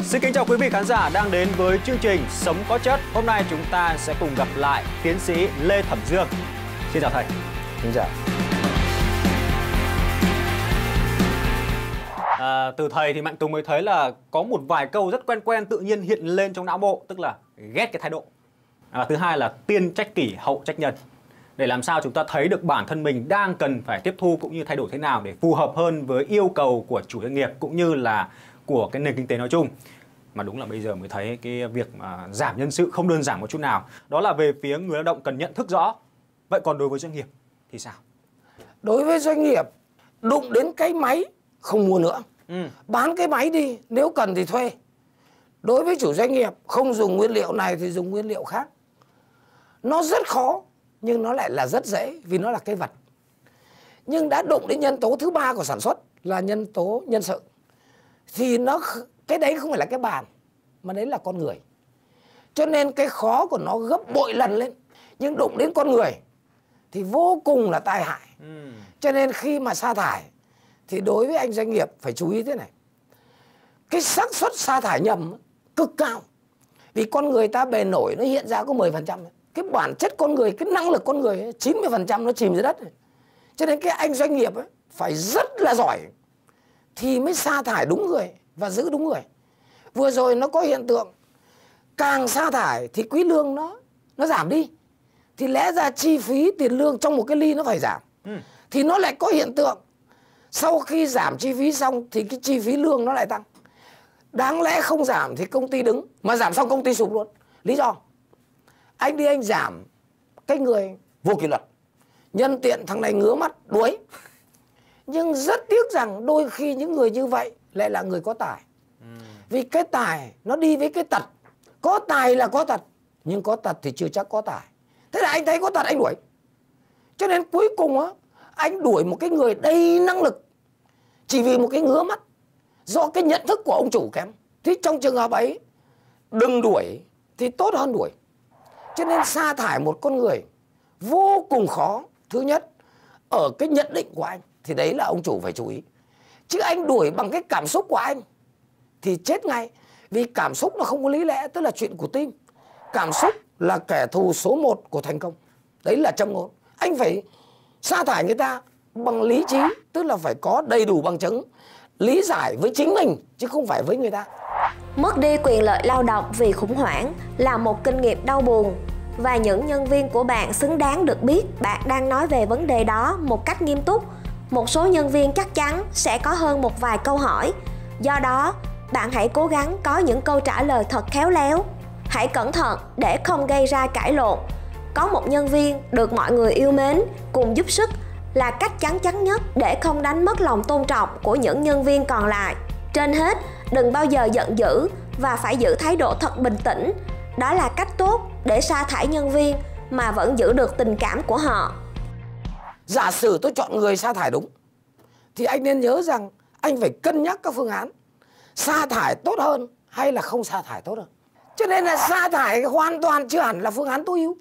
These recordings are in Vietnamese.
Xin kính chào quý vị khán giả đang đến với chương trình Sống có chất. Hôm nay chúng ta sẽ cùng gặp lại tiến sĩ Lê Thẩm Dương. Xin chào thầy. Xin chào. À, từ thầy thì Mạnh Tùng mới thấy là có một vài câu rất quen quen tự nhiên hiện lên trong não bộ, tức là ghét cái thái độ. À, thứ hai là tiên trách kỷ hậu trách nhân. Để làm sao chúng ta thấy được bản thân mình đang cần phải tiếp thu cũng như thay đổi thế nào để phù hợp hơn với yêu cầu của chủ doanh nghiệp cũng như là của cái nền kinh tế nói chung? Mà đúng là bây giờ mới thấy cái việc mà giảm nhân sự không đơn giản một chút nào. Đó là về phía người lao động cần nhận thức rõ. Vậy còn đối với doanh nghiệp thì sao? Đối với doanh nghiệp đụng đến cái máy không mua nữa. Ừ. bán cái máy đi nếu cần thì thuê. Đối với chủ doanh nghiệp không dùng nguyên liệu này thì dùng nguyên liệu khác. Nó rất khó nhưng nó lại là rất dễ vì nó là cái vật. Nhưng đã đụng đến nhân tố thứ ba của sản xuất là nhân tố nhân sự. Thì nó cái đấy không phải là cái bàn mà đấy là con người. Cho nên cái khó của nó gấp bội lần lên. Nhưng đụng đến con người thì vô cùng là tai hại. Ừ. cho nên khi mà sa thải thì đối với anh doanh nghiệp phải chú ý thế này. Cái xác suất sa thải nhầm cực cao. Vì con người ta bề nổi nó hiện ra có 10% cái bản chất con người cái năng lực con người ấy, 90% nó chìm dưới đất cho nên cái anh doanh nghiệp ấy, phải rất là giỏi thì mới sa thải đúng người và giữ đúng người. Vừa rồi nó có hiện tượng càng sa thải thì quý lương nó nó giảm đi. Thì lẽ ra chi phí tiền lương trong một cái ly nó phải giảm. Ừ. thì nó lại có hiện tượng sau khi giảm chi phí xong thì cái chi phí lương nó lại tăng. Đáng lẽ không giảm thì công ty đứng mà giảm xong công ty sụp luôn. Lý do anh đi anh giảm cái người vô kỷ luật. Nhân tiện thằng này ngứa mắt đuối. Nhưng rất tiếc rằng đôi khi những người như vậy lại là người có tài. Vì cái tài nó đi với cái tật. Có tài là có tật nhưng có tật thì chưa chắc có tài. Thế là anh thấy có tật anh đuổi. Cho nên cuối cùng á anh đuổi một cái người đầy năng lực chỉ vì một cái ngứa mắt do cái nhận thức của ông chủ kém. Thì trong trường hợp ấy đừng đuổi thì tốt hơn đuổi cho nên sa thải một con người vô cùng khó. Thứ nhất, ở cái nhận định của anh, thì đấy là ông chủ phải chú ý. Chứ anh đuổi bằng cái cảm xúc của anh thì chết ngay. Vì cảm xúc nó không có lý lẽ, tức là chuyện của tim cảm xúc là kẻ thù số một của thành công. Đấy là trong ngôn. Anh phải sa thải người ta bằng lý trí, tức là phải có đầy đủ bằng chứng, lý giải với chính mình, chứ không phải với người ta. Mất đi quyền lợi lao động vì khủng hoảng là một kinh nghiệm đau buồn và những nhân viên của bạn xứng đáng được biết bạn đang nói về vấn đề đó một cách nghiêm túc. Một số nhân viên chắc chắn sẽ có hơn một vài câu hỏi. Do đó, bạn hãy cố gắng có những câu trả lời thật khéo léo. Hãy cẩn thận để không gây ra cãi lộn. Có một nhân viên được mọi người yêu mến cùng giúp sức là cách chắn chắn nhất để không đánh mất lòng tôn trọng của những nhân viên còn lại. Trên hết, đừng bao giờ giận dữ và phải giữ thái độ thật bình tĩnh đó là cách tốt để sa thải nhân viên mà vẫn giữ được tình cảm của họ. Giả sử tôi chọn người sa thải đúng thì anh nên nhớ rằng anh phải cân nhắc các phương án. Sa thải tốt hơn hay là không sa thải tốt hơn? Cho nên là sa thải hoàn toàn chưa hẳn là phương án tối ưu.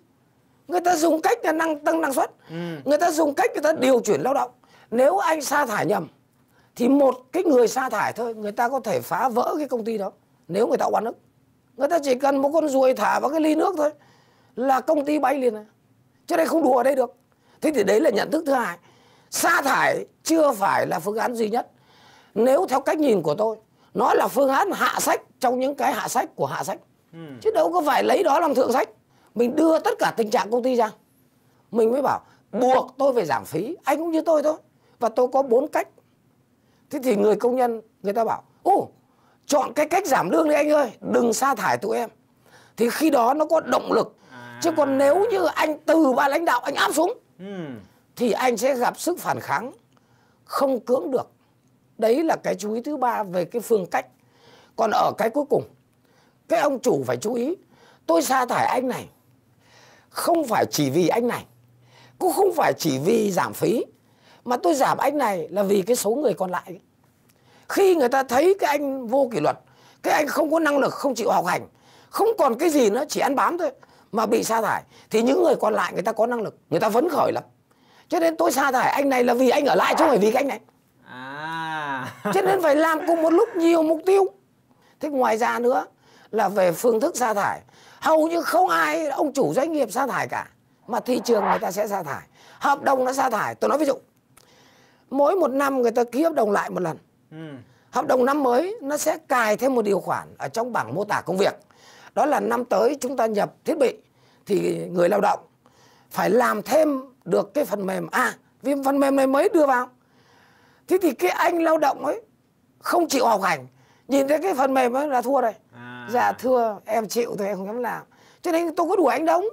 Người ta dùng cách là năng tăng năng suất. Ừ. người ta dùng cách người ta điều chuyển lao động. Nếu anh sa thải nhầm thì một cái người sa thải thôi người ta có thể phá vỡ cái công ty đó nếu người ta oan ức người ta chỉ cần một con ruồi thả vào cái ly nước thôi là công ty bay liền cho nên không đùa ở đây được. Thế thì đấy là nhận thức thứ hai. Sa thải chưa phải là phương án duy nhất. Nếu theo cách nhìn của tôi nó là phương án hạ sách trong những cái hạ sách của hạ sách. Ừ. chứ đâu có phải lấy đó làm thượng sách. Mình đưa tất cả tình trạng công ty ra. Mình mới bảo buộc tôi phải giảm phí. Anh cũng như tôi thôi. Và tôi có bốn cách. Thế thì người công nhân người ta bảo ô chọn cái cách giảm lương đi anh ơi đừng sa thải tụi em. Thì khi đó nó có động lực. À. chứ còn nếu như anh từ ba lãnh đạo anh áp xuống ừ. thì anh sẽ gặp sức phản kháng không cưỡng được. Đấy là cái chú ý thứ ba về cái phương cách. Còn ở cái cuối cùng cái ông chủ phải chú ý tôi sa thải anh này không phải chỉ vì anh này cũng không phải chỉ vì giảm phí mà tôi giảm anh này là vì cái số người còn lại khi người ta thấy cái anh vô kỷ luật cái anh không có năng lực không chịu học hành không còn cái gì nữa chỉ ăn bám thôi mà bị sa thải thì những người còn lại người ta có năng lực người ta phấn khởi lắm. Cho nên tôi sa thải anh này là vì anh ở lại chứ không phải vì cái anh này. À. Cho nên phải làm cùng một lúc nhiều mục tiêu. Thế ngoài ra nữa là về phương thức sa thải. Hầu như không ai ông chủ doanh nghiệp sa thải cả mà thị trường người ta sẽ sa thải. Hợp đồng nó sa thải. Tôi nói ví dụ mỗi một năm người ta ký hợp đồng lại một lần ừ. hợp đồng năm mới nó sẽ cài thêm một điều khoản ở trong bảng mô tả công việc. Đó là năm tới chúng ta nhập thiết bị thì người lao động phải làm thêm được cái phần mềm. À vì phần mềm này mới đưa vào. Thế thì cái anh lao động ấy không chịu học hành. Nhìn thấy cái phần mềm ấy là thua đây À. dạ thưa em chịu thôi em không dám làm. Cho nên tôi có đuổi anh đóng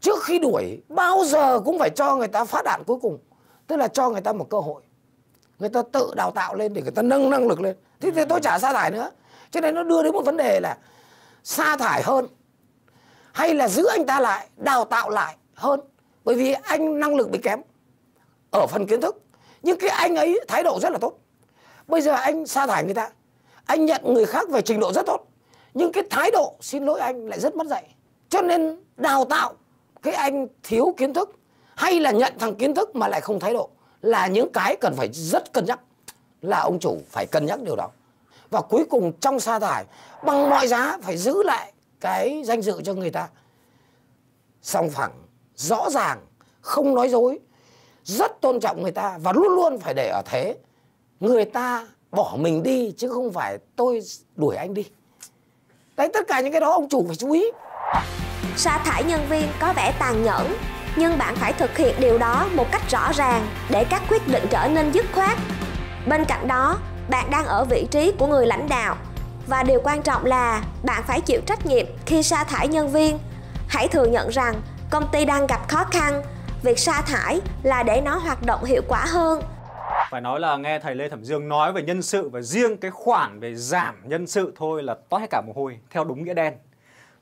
trước khi đuổi bao giờ cũng phải cho người ta phát đạn cuối cùng. Tức là cho người ta một cơ hội người ta tự đào tạo lên để người ta nâng năng lực lên. Thế thì tôi chả sa thải nữa. Cho nên nó đưa đến một vấn đề là sa thải hơn hay là giữ anh ta lại đào tạo lại hơn. Bởi vì anh năng lực bị kém ở phần kiến thức. Nhưng cái anh ấy thái độ rất là tốt. Bây giờ anh sa thải người ta. Anh nhận người khác về trình độ rất tốt. Nhưng cái thái độ xin lỗi anh lại rất mất dạy. Cho nên đào tạo cái anh thiếu kiến thức hay là nhận thằng kiến thức mà lại không thái độ là những cái cần phải rất cân nhắc, là ông chủ phải cân nhắc điều đó. Và cuối cùng trong sa thải, bằng mọi giá phải giữ lại cái danh dự cho người ta. Song phẳng, rõ ràng, không nói dối, rất tôn trọng người ta và luôn luôn phải để ở thế. Người ta bỏ mình đi chứ không phải tôi đuổi anh đi. Đấy, tất cả những cái đó ông chủ phải chú ý. Sa thải nhân viên có vẻ tàn nhẫn nhưng bạn phải thực hiện điều đó một cách rõ ràng để các quyết định trở nên dứt khoát. Bên cạnh đó, bạn đang ở vị trí của người lãnh đạo. Và điều quan trọng là bạn phải chịu trách nhiệm khi sa thải nhân viên. Hãy thừa nhận rằng công ty đang gặp khó khăn. Việc sa thải là để nó hoạt động hiệu quả hơn. Phải nói là nghe thầy Lê Thẩm Dương nói về nhân sự và riêng cái khoản về giảm nhân sự thôi là toát hết cả mồ hôi, theo đúng nghĩa đen.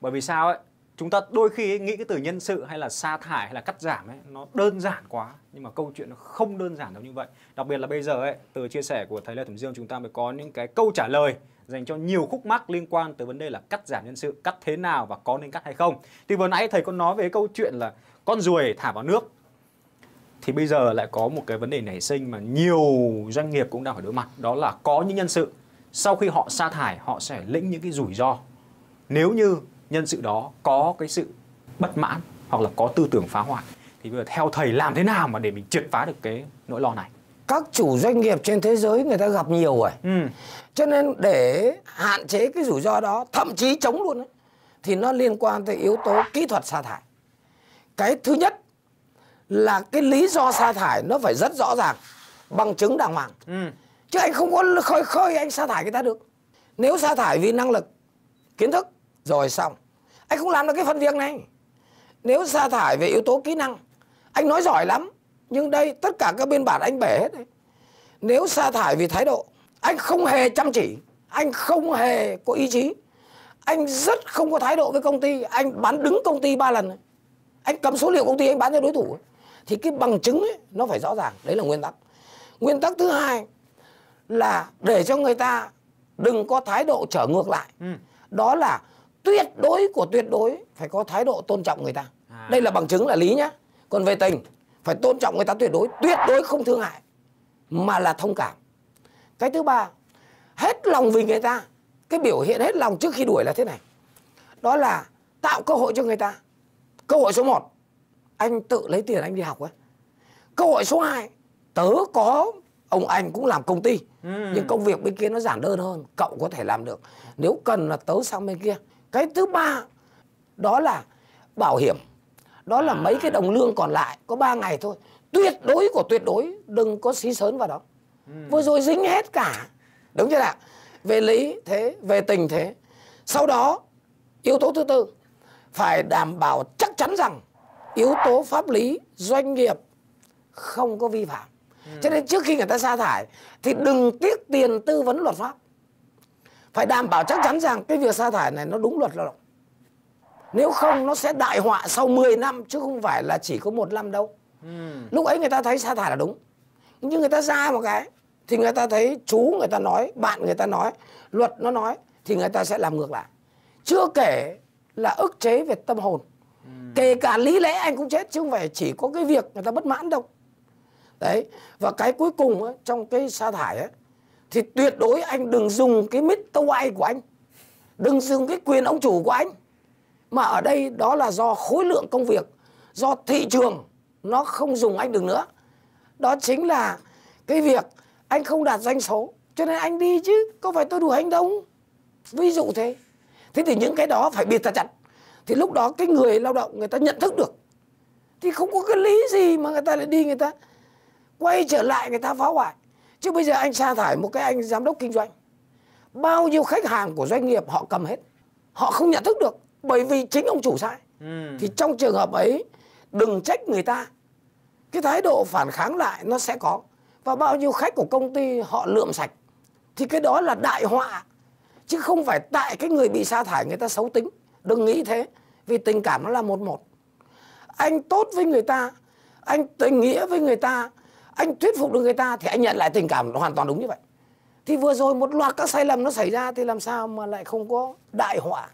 Bởi vì sao ấy? Chúng ta đôi khi ấy, nghĩ cái từ nhân sự hay là sa thải hay là cắt giảm ấy nó đơn giản quá. Nhưng mà câu chuyện nó không đơn giản đâu như vậy. Đặc biệt là bây giờ ấy từ chia sẻ của thầy Lê Thẩm Dương chúng ta mới có những cái câu trả lời dành cho nhiều khúc mắc liên quan tới vấn đề là cắt giảm nhân sự cắt thế nào và có nên cắt hay không. Thì vừa nãy thầy có nói về câu chuyện là con ruồi thả vào nước. Thì bây giờ lại có một cái vấn đề nảy sinh mà nhiều doanh nghiệp cũng đang phải đối mặt. Đó là có những nhân sự sau khi họ sa thải họ sẽ lĩnh những cái rủi ro. Nếu như nhân sự đó có cái sự bất mãn hoặc là có tư tưởng phá hoại thì bây giờ theo thầy làm thế nào mà để mình triệt phá được cái nỗi lo này? Các chủ doanh nghiệp trên thế giới người ta gặp nhiều rồi. Ừ. cho nên để hạn chế cái rủi ro đó thậm chí chống luôn ấy, thì nó liên quan tới yếu tố kỹ thuật sa thải. Cái thứ nhất là cái lý do sa thải nó phải rất rõ ràng bằng chứng đàng hoàng. Ừ. chứ anh không có khơi khơi anh sa thải người ta được. Nếu sa thải vì năng lực kiến thức rồi xong. Anh không làm được cái phần việc này. Nếu sa thải về yếu tố kỹ năng anh nói giỏi lắm nhưng đây tất cả các biên bản anh bể hết đấy. Nếu sa thải vì thái độ anh không hề chăm chỉ anh không hề có ý chí. Anh rất không có thái độ với công ty anh bán đứng công ty ba lần. Rồi. anh cầm số liệu công ty anh bán cho đối thủ. Thì cái bằng chứng ấy, nó phải rõ ràng đấy là nguyên tắc. Nguyên tắc thứ hai là để cho người ta đừng có thái độ trở ngược lại. Đó là tuyệt đối của tuyệt đối phải có thái độ tôn trọng người ta. À. đây là bằng chứng là lý nhá. Còn về tình phải tôn trọng người ta tuyệt đối tuyệt đối không thương hại mà là thông cảm. Cái thứ ba hết lòng vì người ta. Cái biểu hiện hết lòng trước khi đuổi là thế này. Đó là tạo cơ hội cho người ta. Cơ hội số 1 anh tự lấy tiền anh đi học ấy cơ hội số 2 tớ có ông anh cũng làm công ty. Nhưng công việc bên kia nó giản đơn hơn cậu có thể làm được. Nếu cần là tớ sang bên kia cái thứ ba đó là bảo hiểm. Đó là mấy cái đồng lương còn lại có 3 ngày thôi. Tuyệt đối của tuyệt đối đừng có xí sớn vào đó. Vừa rồi dính hết cả. Đúng chưa nào? Về lý thế về tình thế. Sau đó yếu tố thứ tư phải đảm bảo chắc chắn rằng yếu tố pháp lý doanh nghiệp không có vi phạm. Cho nên trước khi người ta sa thải thì đừng tiếc tiền tư vấn luật pháp phải đảm bảo chắc chắn rằng cái việc sa thải này nó đúng luật lao động. Nếu không nó sẽ đại họa sau 10 năm chứ không phải là chỉ có một năm đâu. Lúc ấy người ta thấy sa thải là đúng. Nhưng người ta ra một cái thì người ta thấy chú người ta nói bạn người ta nói luật nó nói thì người ta sẽ làm ngược lại. Chưa kể là ức chế về tâm hồn. Kể cả lý lẽ anh cũng chết chứ không phải chỉ có cái việc người ta bất mãn đâu. Đấy và cái cuối cùng ấy, trong cái sa thải ấy thì tuyệt đối anh đừng dùng cái Mr. White của anh. Đừng dùng cái quyền ông chủ của anh. Mà ở đây đó là do khối lượng công việc, do thị trường, nó không dùng anh được nữa. Đó chính là cái việc anh không đạt doanh số. Cho nên anh đi chứ, có phải tôi đủ hành động ví dụ thế. Thế thì những cái đó phải biệt thật chặt. Thì lúc đó cái người lao động người ta nhận thức được. Thì không có cái lý gì mà người ta lại đi người ta quay trở lại người ta phá hoại chứ bây giờ anh sa thải một cái anh giám đốc kinh doanh. Bao nhiêu khách hàng của doanh nghiệp họ cầm hết. Họ không nhận thức được bởi vì chính ông chủ sai. Ừ. thì trong trường hợp ấy đừng trách người ta. Cái thái độ phản kháng lại nó sẽ có. Và bao nhiêu khách của công ty họ lượm sạch thì cái đó là đại họa. Chứ không phải tại cái người bị sa thải người ta xấu tính. Đừng nghĩ thế vì tình cảm nó là một một. Anh tốt với người ta anh tình nghĩa với người ta anh thuyết phục được người ta thì anh nhận lại tình cảm hoàn toàn đúng như vậy thì vừa rồi một loạt các sai lầm nó xảy ra thì làm sao mà lại không có đại họa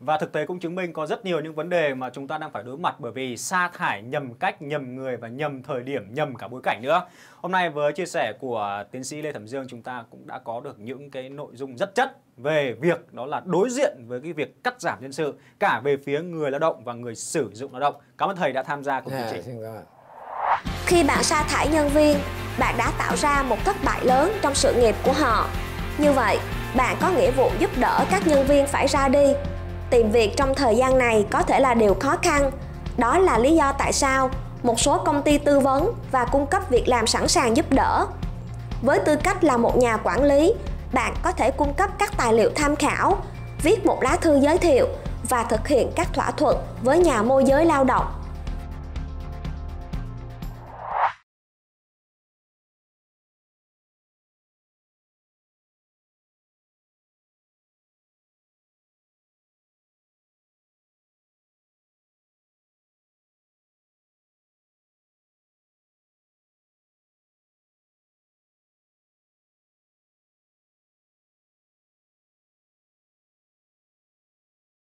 Và thực tế cũng chứng minh có rất nhiều những vấn đề mà chúng ta đang phải đối mặt bởi vì sa thải nhầm cách, nhầm người và nhầm thời điểm, nhầm cả bối cảnh nữa. Hôm nay với chia sẻ của tiến sĩ Lê Thẩm Dương chúng ta cũng đã có được những cái nội dung rất chất về việc đó là đối diện với cái việc cắt giảm nhân sự cả về phía người lao động và người sử dụng lao động. Cảm ơn thầy đã tham gia cùng chương trình. Khi bạn sa thải nhân viên, bạn đã tạo ra một thất bại lớn trong sự nghiệp của họ. Như vậy, bạn có nghĩa vụ giúp đỡ các nhân viên phải ra đi. Tìm việc trong thời gian này có thể là điều khó khăn. Đó là lý do tại sao một số công ty tư vấn và cung cấp việc làm sẵn sàng giúp đỡ. Với tư cách là một nhà quản lý, bạn có thể cung cấp các tài liệu tham khảo, viết một lá thư giới thiệu và thực hiện các thỏa thuận với nhà môi giới lao động